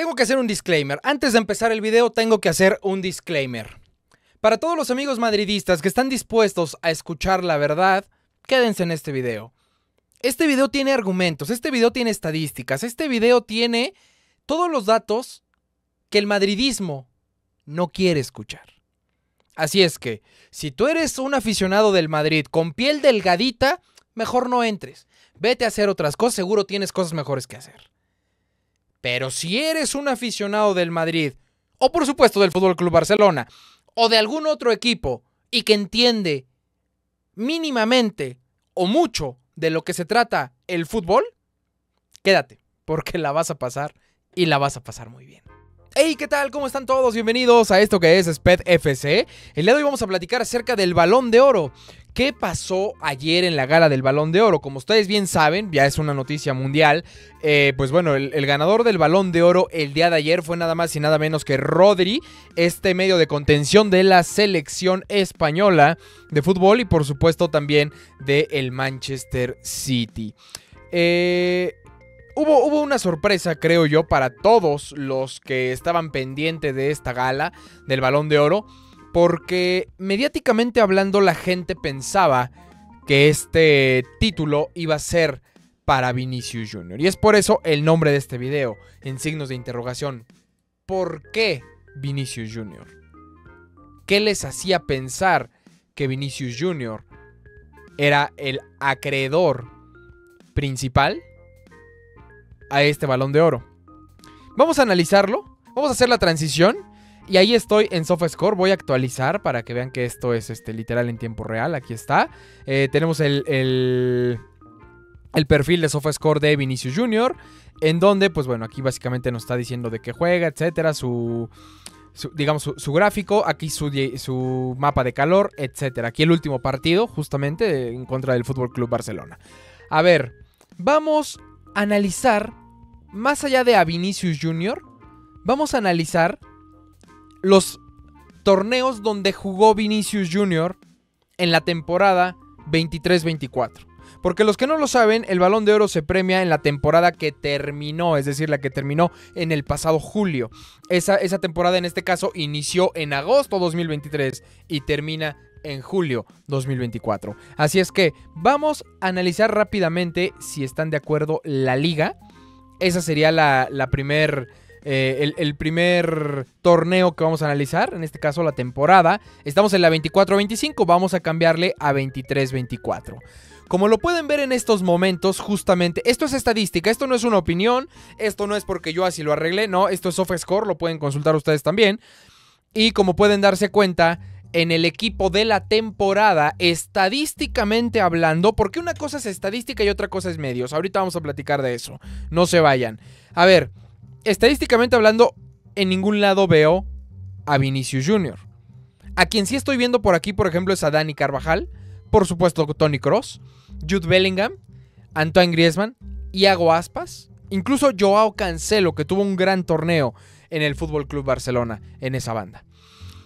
tengo que hacer un disclaimer. Antes de empezar el video, tengo que hacer un disclaimer. Para todos los amigos madridistas que están dispuestos a escuchar la verdad, quédense en este video. Este video tiene argumentos, este video tiene estadísticas, este video tiene todos los datos que el madridismo no quiere escuchar. Así es que, si tú eres un aficionado del Madrid con piel delgadita, mejor no entres. Vete a hacer otras cosas, seguro tienes cosas mejores que hacer. Pero si eres un aficionado del Madrid, o por supuesto del Fútbol Club Barcelona, o de algún otro equipo, y que entiende mínimamente o mucho de lo que se trata el fútbol, quédate, porque la vas a pasar y la vas a pasar muy bien. Hey, ¿qué tal? ¿Cómo están todos? Bienvenidos a esto que es SPED FC. El día de hoy vamos a platicar acerca del balón de oro. ¿Qué pasó ayer en la gala del balón de oro? Como ustedes bien saben, ya es una noticia mundial. Eh, pues bueno, el, ganador del balón de oro el día de ayer fue nada más y nada menos que Rodri, este medio de contención de la selección española de fútbol y por supuesto también del el Manchester City. Eh, Hubo, hubo, una sorpresa, creo yo, para todos los que estaban pendientes de esta gala del balón de oro, porque mediáticamente hablando la gente pensaba que este título iba a ser para Vinicius Jr. Y es por eso el nombre de este video, en signos de interrogación. ¿Por qué Vinicius Jr.? ¿Qué les hacía pensar que Vinicius Jr. era el acreedor principal? A este balón de oro. Vamos a analizarlo, vamos a hacer la transición y ahí estoy en SofaScore. Voy a actualizar para que vean que esto es este, literal en tiempo real. Aquí está. Eh, tenemos el, el, el, perfil de SofaScore de Vinicius Jr. En donde, pues bueno, aquí básicamente nos está diciendo de qué juega, etcétera. Su, su digamos, su, su, gráfico. Aquí su, su mapa de calor, etcétera. Aquí el último partido, justamente en contra del Fútbol Club Barcelona. A ver, vamos analizar más allá de a Vinicius Jr., vamos a analizar los torneos donde jugó Vinicius Jr. en la temporada 23-24. Porque los que no lo saben, el balón de oro se premia en la temporada que terminó, es decir, la que terminó en el pasado julio. Esa, esa temporada en este caso inició en agosto 2023 y termina en julio 2024. Así es que vamos a analizar rápidamente si están de acuerdo la liga esa sería la, la primer, eh, el, primer torneo que vamos a analizar, en este caso la temporada. Estamos en la 24-25, vamos a cambiarle a 23-24. Como lo pueden ver en estos momentos, justamente, esto es estadística, esto no es una opinión, esto no es porque yo así lo arreglé, no, esto es SofaScore, lo pueden consultar ustedes también. Y como pueden darse cuenta, en el equipo de la temporada, estadísticamente hablando, porque una cosa es estadística y otra cosa es medios. Ahorita vamos a platicar de eso. No se vayan. A ver, estadísticamente hablando, en ningún lado veo a Vinicius Jr. A quien sí estoy viendo por aquí, por ejemplo, es a Dani Carvajal, por supuesto Tony Cross, Jude Bellingham, Antoine Griezmann, Iago Aspas, incluso Joao Cancelo, que tuvo un gran torneo en el Fútbol Club Barcelona en esa banda.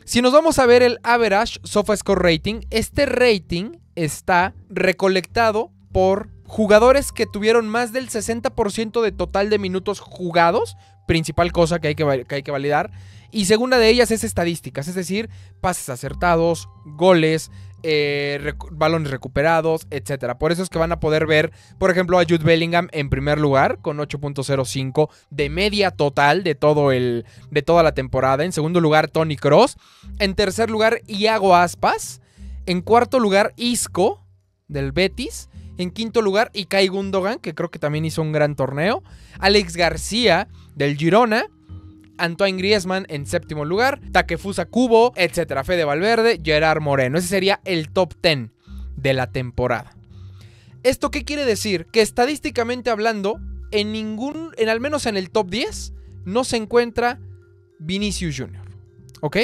Si nos vamos a ver el average SofaScore rating, este rating está recolectado por jugadores que tuvieron más del 60% de total de minutos jugados, principal cosa que hay que, que hay que validar, y segunda de ellas es estadísticas, es decir, pases acertados, goles, eh, balones recuperados, etcétera. Por eso es que van a poder ver, por ejemplo, a Jude Bellingham en primer lugar con 8.05 de media total de todo el de toda la temporada. En segundo lugar, Tony Cross. En tercer lugar, Iago Aspas. En cuarto lugar, Isco del Betis. En quinto lugar, Ikai Gundogan, que creo que también hizo un gran torneo. Alex García del Girona. Antoine Griezmann en séptimo lugar, Takefusa Kubo, etcétera, Fede Valverde, Gerard Moreno. Ese sería el top 10 de la temporada. ¿Esto qué quiere decir? Que estadísticamente hablando, en ningún, en al menos en el top 10, no se encuentra Vinicius Jr. ¿Ok?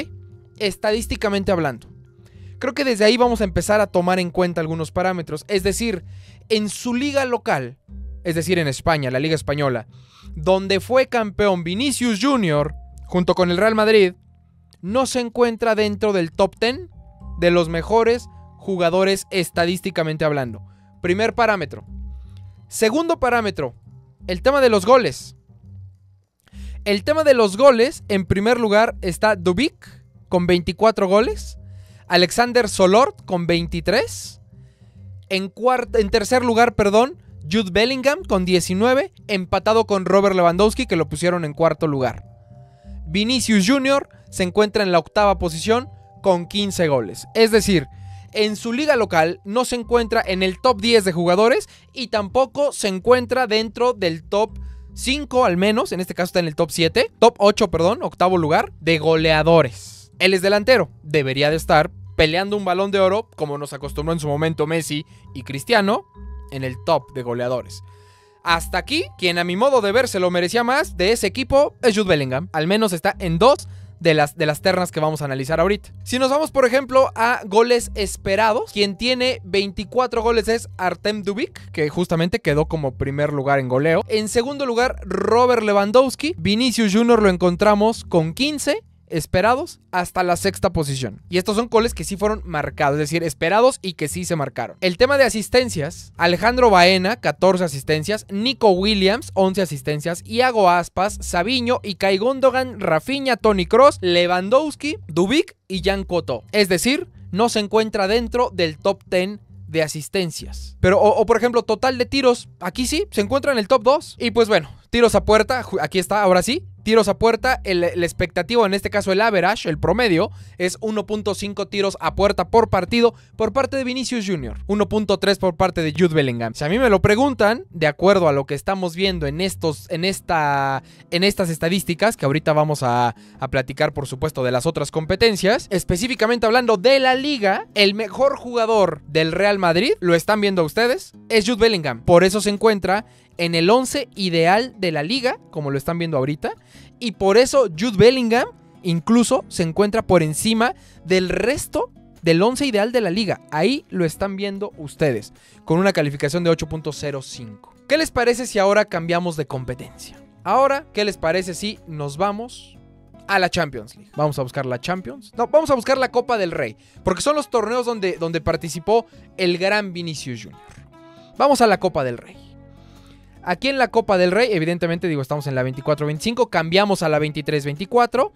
Estadísticamente hablando. Creo que desde ahí vamos a empezar a tomar en cuenta algunos parámetros. Es decir, en su liga local, es decir, en España, la liga española, donde fue campeón Vinicius Jr., junto con el Real Madrid, no se encuentra dentro del top 10 de los mejores jugadores estadísticamente hablando. Primer parámetro. Segundo parámetro, el tema de los goles. El tema de los goles, en primer lugar está Dubik con 24 goles, Alexander Solort con 23, en, en tercer lugar, perdón, Jude Bellingham con 19, empatado con Robert Lewandowski que lo pusieron en cuarto lugar. Vinicius Jr. se encuentra en la octava posición con 15 goles. Es decir, en su liga local no se encuentra en el top 10 de jugadores y tampoco se encuentra dentro del top 5 al menos, en este caso está en el top 7, top 8, perdón, octavo lugar, de goleadores. Él es delantero, debería de estar peleando un balón de oro, como nos acostumbró en su momento Messi y Cristiano, en el top de goleadores. Hasta aquí, quien a mi modo de ver se lo merecía más de ese equipo es Jude Bellingham. Al menos está en dos de las, de las ternas que vamos a analizar ahorita. Si nos vamos, por ejemplo, a goles esperados, quien tiene 24 goles es Artem Dubik, que justamente quedó como primer lugar en goleo. En segundo lugar, Robert Lewandowski. Vinicius Jr. lo encontramos con 15 esperados hasta la sexta posición. Y estos son goles que sí fueron marcados, es decir, esperados y que sí se marcaron. El tema de asistencias, Alejandro Baena, 14 asistencias, Nico Williams, 11 asistencias, Iago Aspas, Sabiño, y Gundogan, Rafinha, Tony Cross, Lewandowski, Dubik y Jan Cotto. Es decir, no se encuentra dentro del top 10 de asistencias. Pero, o, por ejemplo, total de tiros, aquí sí, se encuentra en el top 2. Y pues bueno, tiros a puerta, aquí está, ahora sí, tiros a puerta, el, expectativo, en este caso el average, el promedio, es 1.5 tiros a puerta por partido por parte de Vinicius Jr., 1.3 por parte de Jude Bellingham. Si a mí me lo preguntan, de acuerdo a lo que estamos viendo en, estos, en, esta, en estas estadísticas, que ahorita vamos a, a platicar por supuesto de las otras competencias, específicamente hablando de la liga, el mejor jugador del Real Madrid, lo están viendo ustedes, es Jude Bellingham. Por eso se encuentra en el 11 ideal de la liga, como lo están viendo ahorita, y por eso Jude Bellingham incluso se encuentra por encima del resto del 11 ideal de la liga. Ahí lo están viendo ustedes, con una calificación de 8.05. ¿Qué les parece si ahora cambiamos de competencia? Ahora, ¿qué les parece si nos vamos a la Champions League? Vamos a buscar la Champions. No, vamos a buscar la Copa del Rey, porque son los torneos donde, donde participó el gran Vinicius Jr. Vamos a la Copa del Rey. Aquí en la Copa del Rey, evidentemente digo, estamos en la 24-25, cambiamos a la 23-24,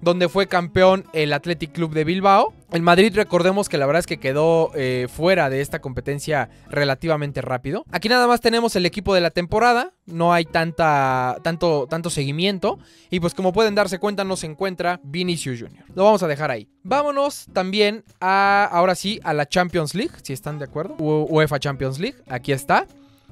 donde fue campeón el Athletic Club de Bilbao. El Madrid, recordemos que la verdad es que quedó eh, fuera de esta competencia relativamente rápido. Aquí nada más tenemos el equipo de la temporada, no hay tanta, tanto, tanto seguimiento. Y pues como pueden darse cuenta, no se encuentra Vinicius Jr. Lo vamos a dejar ahí. Vámonos también a, ahora sí, a la Champions League, si están de acuerdo. UEFA Champions League, aquí está.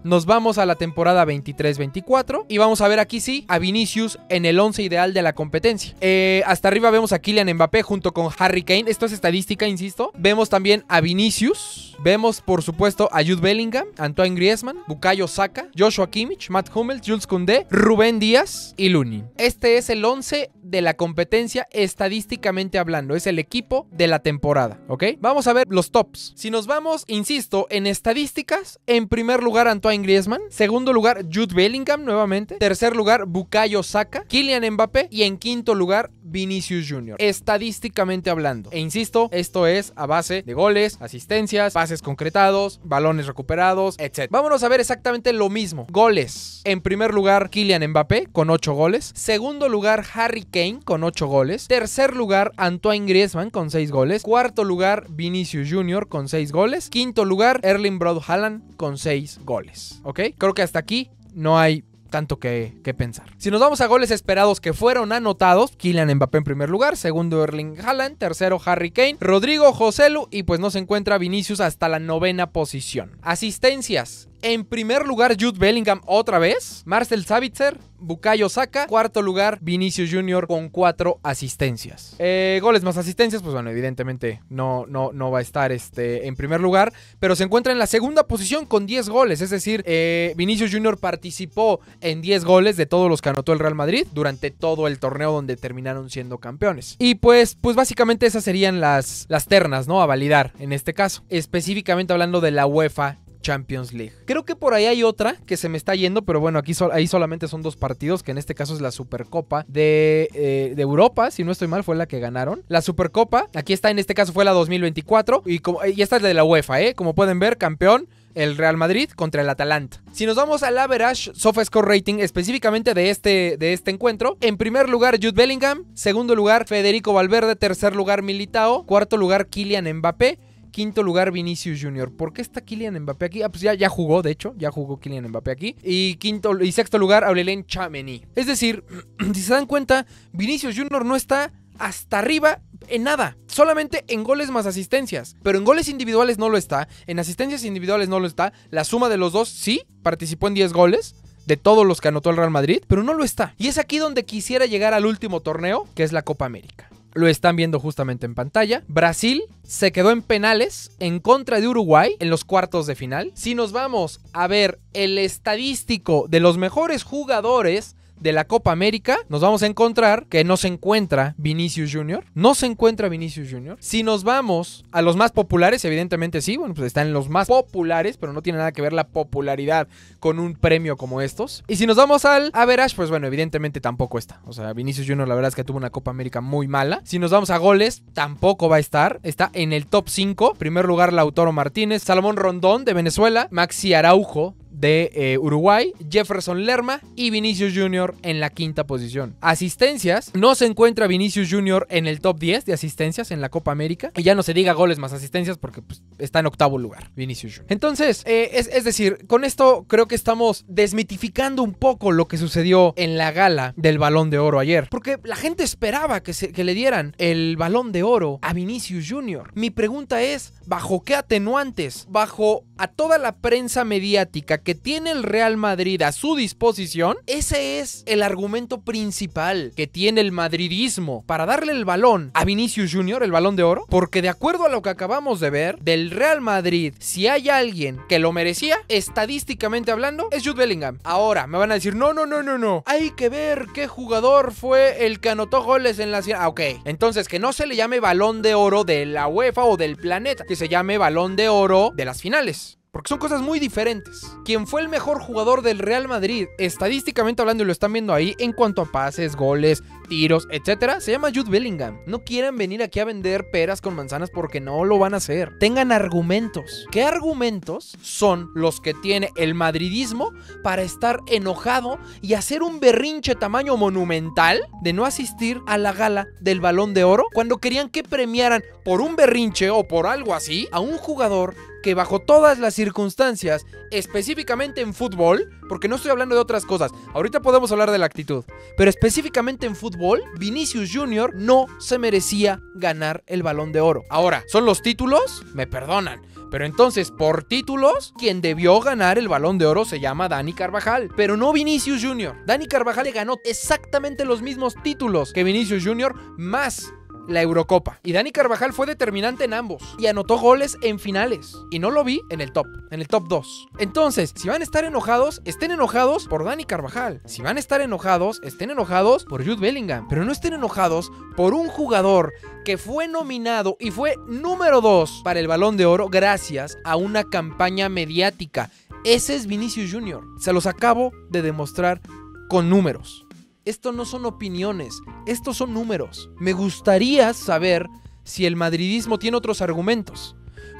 Nos vamos a la temporada 23-24 y vamos a ver aquí sí a Vinicius en el 11 ideal de la competencia. Eh, hasta arriba vemos a Kylian Mbappé junto con Harry Kane. Esto es estadística, insisto. Vemos también a Vinicius Vemos, por supuesto, a Jude Bellingham, Antoine Griezmann, Bukayo Saka, Joshua Kimmich, Matt Hummels, Jules Koundé, Rubén Díaz y Lunin. Este es el 11 de la competencia estadísticamente hablando. Es el equipo de la temporada, ¿ok? Vamos a ver los tops. Si nos vamos, insisto, en estadísticas, en primer lugar Antoine Griezmann, segundo lugar Jude Bellingham nuevamente, tercer lugar Bukayo Saka, Kylian Mbappé y en quinto lugar Vinicius Jr. Estadísticamente hablando. E insisto, esto es a base de goles, asistencias, pases concretados, balones recuperados, etc. Vámonos a ver exactamente lo mismo. Goles. En primer lugar, Kylian Mbappé con 8 goles. Segundo lugar, Harry Kane con 8 goles. Tercer lugar, Antoine Griezmann con 6 goles. Cuarto lugar, Vinicius Jr. con 6 goles. Quinto lugar, Erling Broad Haaland con 6 goles. ¿Ok? Creo que hasta aquí no hay tanto que, pensar. Si nos vamos a goles esperados que fueron anotados, Kylian Mbappé en primer lugar, segundo Erling Haaland, tercero Harry Kane, Rodrigo Joselu y pues no se encuentra Vinicius hasta la novena posición. Asistencias. En primer lugar, Jude Bellingham otra vez. Marcel Savitzer, Bukayo Saka. Cuarto lugar, Vinicius Jr. con cuatro asistencias. Eh, goles más asistencias, pues bueno, evidentemente no, no, no va a estar este, en primer lugar. Pero se encuentra en la segunda posición con 10 goles. Es decir, eh, Vinicius Jr. participó en 10 goles de todos los que anotó el Real Madrid durante todo el torneo donde terminaron siendo campeones. Y pues, pues básicamente esas serían las, las ternas, ¿no? A validar en este caso. Específicamente hablando de la UEFA Champions League. Creo que por ahí hay otra que se me está yendo, pero bueno, aquí ahí solamente son dos partidos, que en este caso es la Supercopa de, eh, de, Europa, si no estoy mal, fue la que ganaron. La Supercopa, aquí está, en este caso fue la 2024, y, como, y esta es de la UEFA, ¿eh? Como pueden ver, campeón el Real Madrid contra el Atalanta. Si nos vamos al average SofaScore rating específicamente de este, de este encuentro, en primer lugar Jude Bellingham, segundo lugar Federico Valverde, tercer lugar Militao, cuarto lugar Kylian Mbappé, quinto lugar Vinicius Jr. ¿Por qué está Kylian Mbappé aquí? Ah, pues ya, ya jugó, de hecho, ya jugó Kylian Mbappé aquí. Y quinto y sexto lugar Aurelien Chameni. Es decir, si se dan cuenta, Vinicius Jr. no está hasta arriba en nada, solamente en goles más asistencias. Pero en goles individuales no lo está, en asistencias individuales no lo está. La suma de los dos sí, participó en 10 goles. De todos los que anotó el Real Madrid, pero no lo está. Y es aquí donde quisiera llegar al último torneo, que es la Copa América. Lo están viendo justamente en pantalla. Brasil se quedó en penales en contra de Uruguay en los cuartos de final. Si nos vamos a ver el estadístico de los mejores jugadores de la Copa América, nos vamos a encontrar que no se encuentra Vinicius Jr. No se encuentra Vinicius Jr. Si nos vamos a los más populares, evidentemente sí, bueno, pues están los más populares, pero no tiene nada que ver la popularidad con un premio como estos. Y si nos vamos al average, pues bueno, evidentemente tampoco está. O sea, Vinicius Jr. la verdad es que tuvo una Copa América muy mala. Si nos vamos a goles, tampoco va a estar. Está en el top 5. Primer lugar, Lautaro Martínez, Salomón Rondón de Venezuela, Maxi Araujo de eh, Uruguay, Jefferson Lerma y Vinicius Jr. en la quinta posición. Asistencias, no se encuentra Vinicius Jr. en el top 10 de asistencias en la Copa América. Y ya no se diga goles más asistencias porque pues, está en octavo lugar, Vinicius Jr. Entonces, eh, es, decir, con esto creo que estamos desmitificando un poco lo que sucedió en la gala del balón de oro ayer. Porque la gente esperaba que, que le dieran el balón de oro a Vinicius Jr. Mi pregunta es, ¿bajo qué atenuantes? ¿Bajo a toda la prensa mediática que tiene el Real Madrid a su disposición, ese es el argumento principal que tiene el madridismo para darle el balón a Vinicius Jr., el balón de oro, porque de acuerdo a lo que acabamos de ver, del Real Madrid, si hay alguien que lo merecía, estadísticamente hablando, es Jude Bellingham. Ahora, me van a decir, no, no, no, no, no, hay que ver qué jugador fue el que anotó goles en la... Ah, ok, entonces que no se le llame balón de oro de la UEFA o del planeta, que se llame balón de oro de las finales. Porque son cosas muy diferentes. Quien fue el mejor jugador del Real Madrid, estadísticamente hablando, y lo están viendo ahí, en cuanto a pases, goles, tiros, etcétera, se llama Jude Bellingham. No quieran venir aquí a vender peras con manzanas porque no lo van a hacer. Tengan argumentos. ¿Qué argumentos son los que tiene el madridismo para estar enojado y hacer un berrinche tamaño monumental de no asistir a la gala del Balón de Oro cuando querían que premiaran por un berrinche o por algo así a un jugador que bajo todas las circunstancias, específicamente en fútbol, porque no estoy hablando de otras cosas, ahorita podemos hablar de la actitud, pero específicamente en fútbol, Vinicius Jr. no se merecía ganar el balón de oro. Ahora, ¿son los títulos? Me perdonan. Pero entonces, por títulos, quien debió ganar el balón de oro se llama Dani Carvajal, pero no Vinicius Jr. Dani Carvajal le ganó exactamente los mismos títulos que Vinicius Jr. más la Eurocopa. Y Dani Carvajal fue determinante en ambos y anotó goles en finales. Y no lo vi en el top, en el top 2. Entonces, si van a estar enojados, estén enojados por Dani Carvajal. Si van a estar enojados, estén enojados por Jude Bellingham. Pero no estén enojados por un jugador que fue nominado y fue número 2 para el balón de oro gracias a una campaña mediática. Ese es Vinicius Jr. Se los acabo de demostrar con números. Esto no son opiniones, estos son números. Me gustaría saber si el madridismo tiene otros argumentos.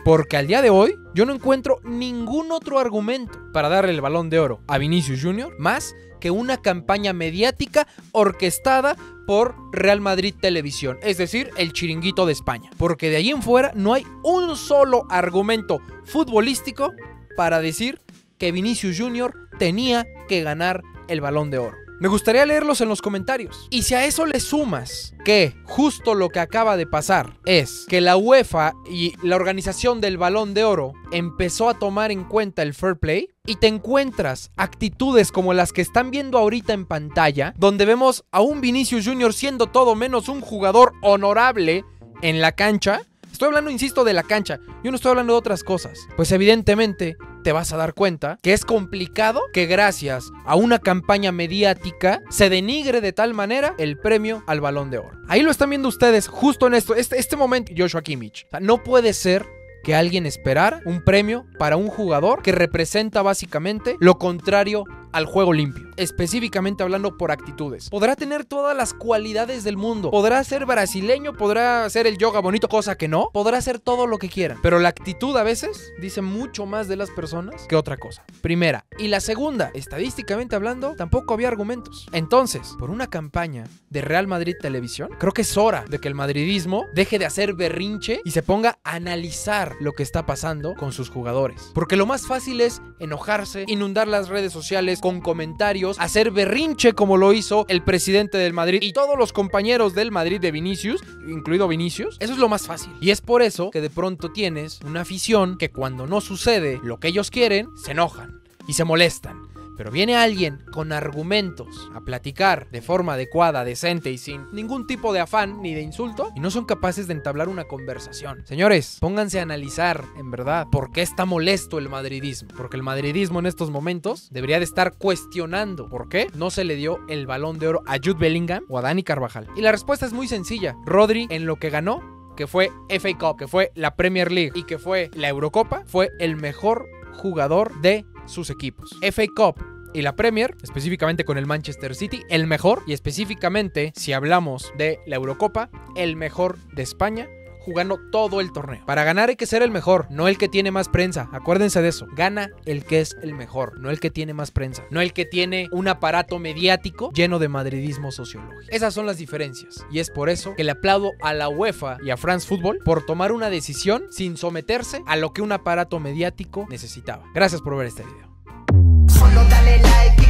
Porque al día de hoy yo no encuentro ningún otro argumento para darle el balón de oro a Vinicius Jr. más que una campaña mediática orquestada por Real Madrid Televisión, es decir, el chiringuito de España. Porque de ahí en fuera no hay un solo argumento futbolístico para decir que Vinicius Jr. tenía que ganar el balón de oro. Me gustaría leerlos en los comentarios. Y si a eso le sumas que justo lo que acaba de pasar es que la UEFA y la organización del balón de oro empezó a tomar en cuenta el fair play y te encuentras actitudes como las que están viendo ahorita en pantalla, donde vemos a un Vinicius Jr. siendo todo menos un jugador honorable en la cancha, Estoy hablando, insisto, de la cancha. Yo no estoy hablando de otras cosas. Pues evidentemente te vas a dar cuenta que es complicado que gracias a una campaña mediática se denigre de tal manera el premio al balón de oro. Ahí lo están viendo ustedes justo en esto, este, este momento, Joshua Kimmich. O sea, no puede ser que alguien esperara un premio para un jugador que representa básicamente lo contrario al juego limpio, específicamente hablando por actitudes. Podrá tener todas las cualidades del mundo, podrá ser brasileño, podrá hacer el yoga bonito, cosa que no, podrá hacer todo lo que quiera, pero la actitud a veces dice mucho más de las personas que otra cosa. Primera. Y la segunda, estadísticamente hablando, tampoco había argumentos. Entonces, por una campaña de Real Madrid Televisión, creo que es hora de que el madridismo deje de hacer berrinche y se ponga a analizar lo que está pasando con sus jugadores. Porque lo más fácil es enojarse, inundar las redes sociales con comentarios, hacer berrinche como lo hizo el presidente del Madrid y todos los compañeros del Madrid de Vinicius, incluido Vinicius. Eso es lo más fácil. Y es por eso que de pronto tienes una afición que cuando no sucede lo que ellos quieren, se enojan y se molestan. Pero viene alguien con argumentos a platicar de forma adecuada, decente y sin ningún tipo de afán ni de insulto y no son capaces de entablar una conversación. Señores, pónganse a analizar en verdad por qué está molesto el madridismo. Porque el madridismo en estos momentos debería de estar cuestionando por qué no se le dio el balón de oro a Jude Bellingham o a Dani Carvajal. Y la respuesta es muy sencilla. Rodri en lo que ganó que fue FA Cup, que fue la Premier League y que fue la Eurocopa, fue el mejor jugador de sus equipos. FA Cup y la Premier, específicamente con el Manchester City, el mejor y específicamente si hablamos de la Eurocopa, el mejor de España jugando todo el torneo. Para ganar hay que ser el mejor, no el que tiene más prensa. Acuérdense de eso. Gana el que es el mejor, no el que tiene más prensa. No el que tiene un aparato mediático lleno de madridismo sociológico. Esas son las diferencias. Y es por eso que le aplaudo a la UEFA y a France Football por tomar una decisión sin someterse a lo que un aparato mediático necesitaba. Gracias por ver este video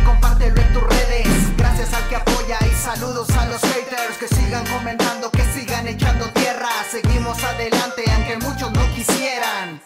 compártelo en tus redes. Gracias al que apoya y saludos a los haters que sigan comentando, que sigan echando tierra. Seguimos adelante aunque muchos no quisieran.